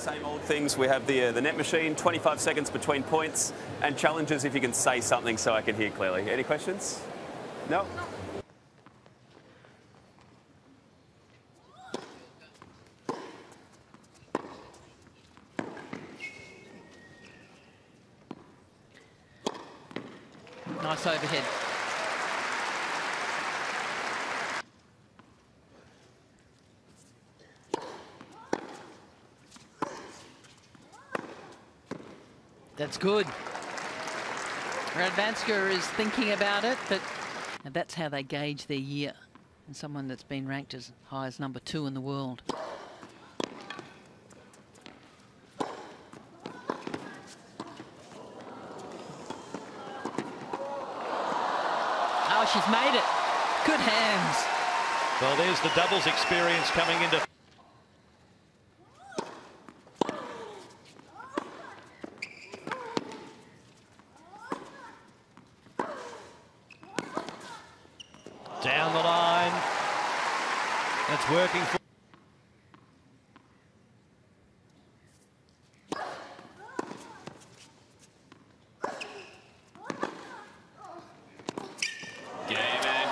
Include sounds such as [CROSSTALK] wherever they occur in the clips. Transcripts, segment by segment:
Same old things. We have the uh, the net machine, 25 seconds between points, and challenges if you can say something so I can hear clearly. Any questions? No. Nice overhead. That's good. Radwanska is thinking about it, but that's how they gauge their year. And someone that's been ranked as high as number two in the world. Oh, she's made it. Good hands. Well, there's the doubles experience coming into Down the line. That's working for.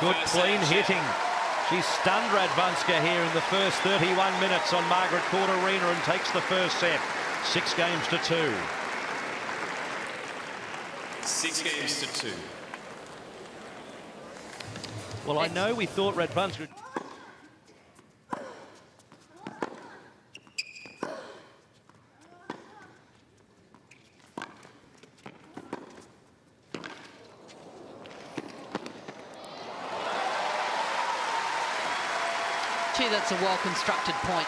Good clean hitting. She stunned Radwanska here in the first 31 minutes on Margaret Court Arena and takes the first set. Six games to two. Six games to two. Well, I know we thought Radwanska... Gee, that's a well-constructed point.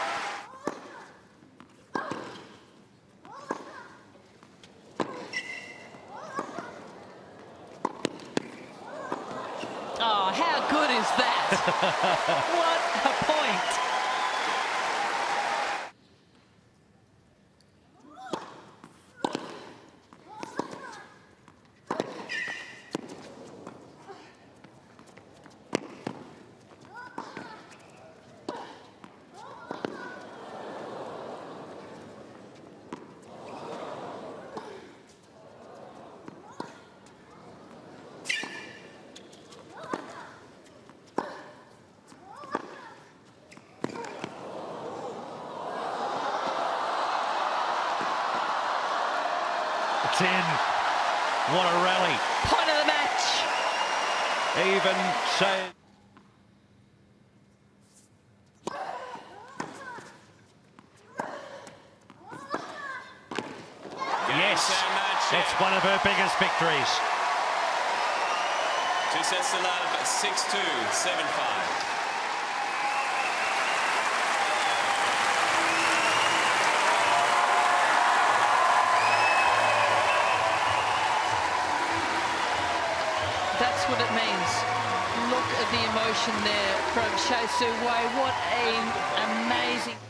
Oh, how good is that? [LAUGHS] what a point. It's in. What a rally. Point of the match. Even say. Yes, that's one of her biggest victories. Two sets to love, 6-2, 7-5. That's what it means. Look at the emotion there from Su Wei. What an amazing...